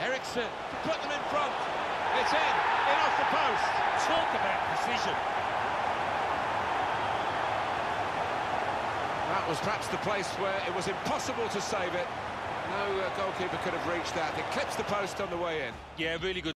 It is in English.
Eriksen to put them in front. It's in, in off the post. Talk about precision. That was perhaps the place where it was impossible to save it. No uh, goalkeeper could have reached that. It clips the post on the way in. Yeah, really good.